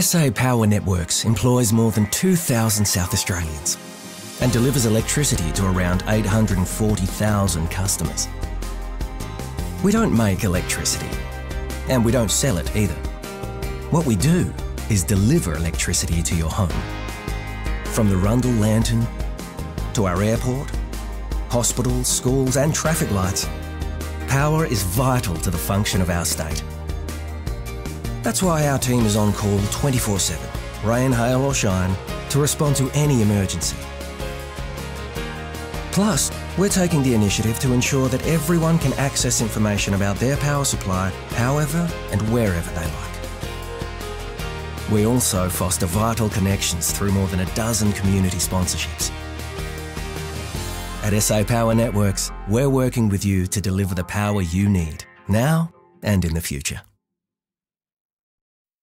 SA Power Networks employs more than 2,000 South Australians and delivers electricity to around 840,000 customers. We don't make electricity, and we don't sell it either. What we do is deliver electricity to your home. From the Rundle Lantern to our airport, hospitals, schools, and traffic lights, power is vital to the function of our state. That's why our team is on call 24 7, rain, hail, or shine, to respond to any emergency. Plus, we're taking the initiative to ensure that everyone can access information about their power supply however and wherever they like. We also foster vital connections through more than a dozen community sponsorships. At SA Power Networks, we're working with you to deliver the power you need, now and in the future.